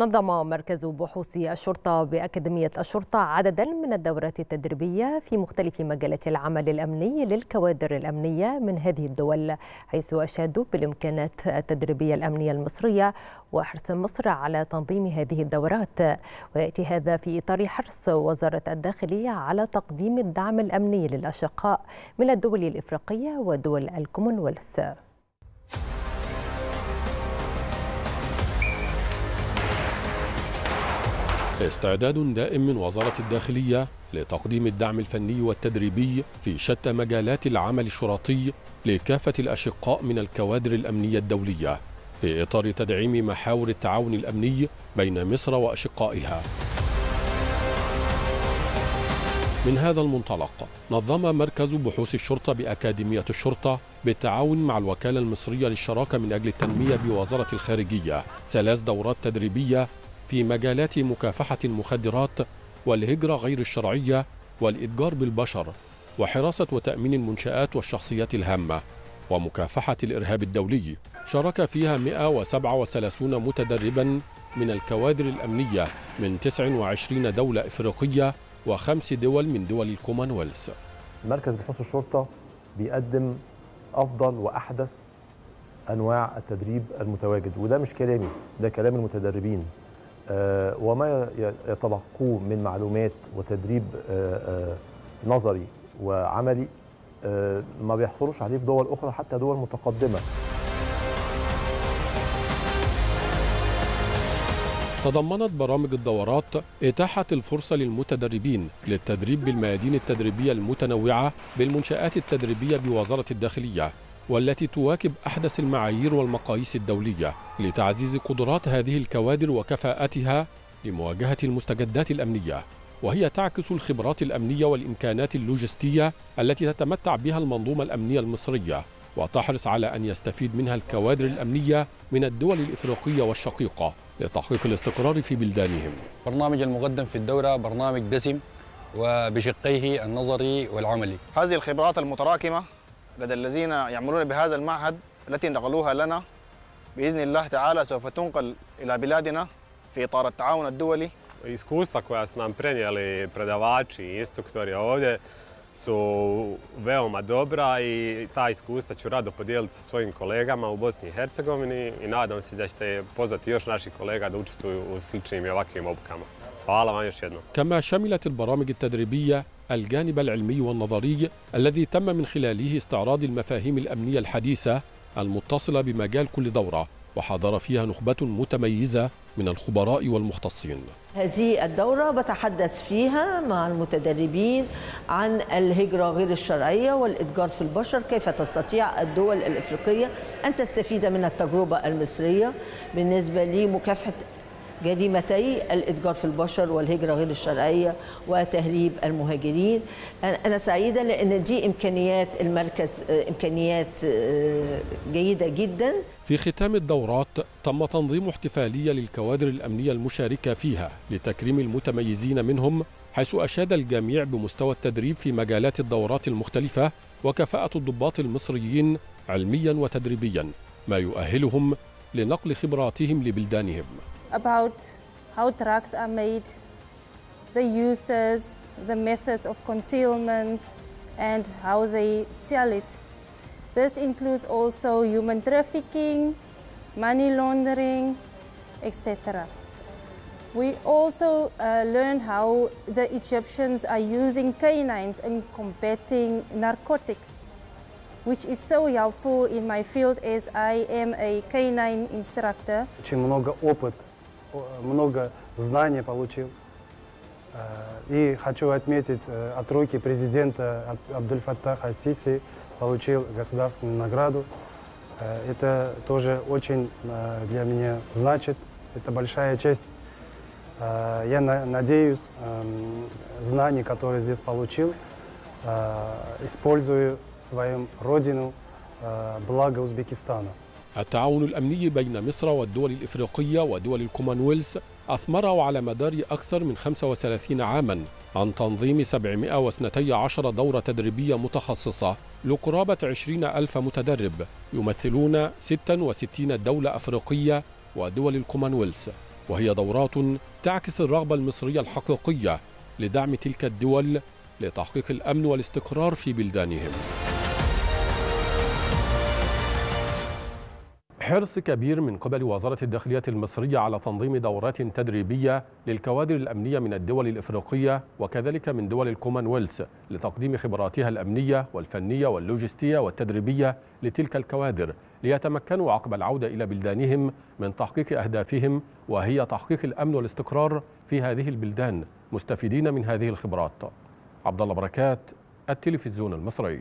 نظم مركز بحوث الشرطة بأكاديمية الشرطة عددا من الدورات التدريبية في مختلف مجالات العمل الأمني للكوادر الأمنية من هذه الدول حيث أشادوا بالإمكانات التدريبية الأمنية المصرية وحرص مصر على تنظيم هذه الدورات. ويأتي هذا في إطار حرص وزارة الداخلية على تقديم الدعم الأمني للأشقاء من الدول الإفريقية ودول الكومنولث استعداد دائم من وزارة الداخلية لتقديم الدعم الفني والتدريبي في شتى مجالات العمل الشرطي لكافة الأشقاء من الكوادر الأمنية الدولية في إطار تدعيم محاور التعاون الأمني بين مصر وأشقائها. من هذا المنطلق نظم مركز بحوث الشرطة بأكاديمية الشرطة بالتعاون مع الوكالة المصرية للشراكة من أجل التنمية بوزارة الخارجية ثلاث دورات تدريبية في مجالات مكافحة المخدرات والهجرة غير الشرعية والإتجار بالبشر وحراسة وتأمين المنشآت والشخصيات الهامة ومكافحة الإرهاب الدولي. شارك فيها 137 متدربا من الكوادر الأمنية من 29 دولة إفريقية وخمس دول من دول الكومنولث مركز بحوث الشرطة بيقدم أفضل وأحدث أنواع التدريب المتواجد وده مش كلامي ده كلام المتدربين. وما يتلقوه من معلومات وتدريب آه آه نظري وعملي ما بيحصلوش عليه في دول أخرى حتى دول متقدمة. تضمنت برامج الدورات إتاحة الفرصة للمتدربين للتدريب بالميادين التدريبية المتنوعة بالمنشآت التدريبية بوزارة الداخلية. والتي تواكب أحدث المعايير والمقاييس الدولية لتعزيز قدرات هذه الكوادر وكفاءتها لمواجهة المستجدات الأمنية. وهي تعكس الخبرات الأمنية والإمكانات اللوجستية التي تتمتع بها المنظومة الأمنية المصرية وتحرص على أن يستفيد منها الكوادر الأمنية من الدول الإفريقية والشقيقة لتحقيق الاستقرار في بلدانهم. برنامج المقدم في الدورة برنامج دسم وبشقيه النظري والعملي. هذه الخبرات المتراكمة لدى الذين يعملون بهذا المعهد التي نقلوها لنا بإذن الله تعالى سوف تنقل إلى بلادنا في إطار التعاون الدولي Iskustva koja su nam prenijeli predavači i instruktori ovdje su veoma dobra i ta iskustva ću rado podijeliti sa svojim kolegama u Bosni i Hercegovini i nadam se da ćete pozvati još naših kolega da učestvuju u sličnim i ovakvim obukama. Hvala vam još jednom. كما شملت البرامج التدريبية الجانب العلمي والنظري الذي تم من خلاله استعراض المفاهيم الأمنية الحديثة المتصلة بمجال كل دورة وحضر فيها نخبة متميزة من الخبراء والمختصين هذه الدورة بتحدث فيها مع المتدربين عن الهجرة غير الشرعية والإتجار في البشر كيف تستطيع الدول الإفريقية أن تستفيد من التجربة المصرية بالنسبة لمكافحة جريمتي الإتجار في البشر والهجرة غير الشرعية وتهريب المهاجرين. أنا سعيدة لأن دي إمكانيات المركز إمكانيات جيدة جدا. في ختام الدورات تم تنظيم احتفالية للكوادر الأمنية المشاركة فيها لتكريم المتميزين منهم حيث أشاد الجميع بمستوى التدريب في مجالات الدورات المختلفة وكفاءة الضباط المصريين علميا وتدريبيا ما يؤهلهم لنقل خبراتهم لبلدانهم. about how drugs are made, the uses, the methods of concealment, and how they sell it. This includes also human trafficking, money laundering, etc. We also uh, learned how the Egyptians are using canines in combating narcotics, which is so helpful in my field as I am a canine instructor. Очень много опыта много знаний получил. И хочу отметить, от руки президента Абдуль-Фаттаха Сиси получил государственную награду. Это тоже очень для меня значит. Это большая честь. Я надеюсь, знания, которые здесь получил, использую своим родину, благо Узбекистана. التعاون الأمني بين مصر والدول الإفريقية ودول الكومنولث أثمر على مدار أكثر من 35 عاما عن تنظيم 712 دورة تدريبية متخصصة لقرابة 20 ألف متدرب يمثلون 66 دولة أفريقية ودول الكومنولث وهي دورات تعكس الرغبة المصرية الحقيقية لدعم تلك الدول لتحقيق الأمن والاستقرار في بلدانهم. حرص كبير من قبل وزارة الداخلية المصرية على تنظيم دورات تدريبية للكوادر الأمنية من الدول الإفريقية وكذلك من دول الكومنولث لتقديم خبراتها الأمنية والفنية واللوجستية والتدريبية لتلك الكوادر ليتمكنوا عقب العودة إلى بلدانهم من تحقيق أهدافهم وهي تحقيق الأمن والاستقرار في هذه البلدان مستفيدين من هذه الخبرات. عبد الله بركات التلفزيون المصري.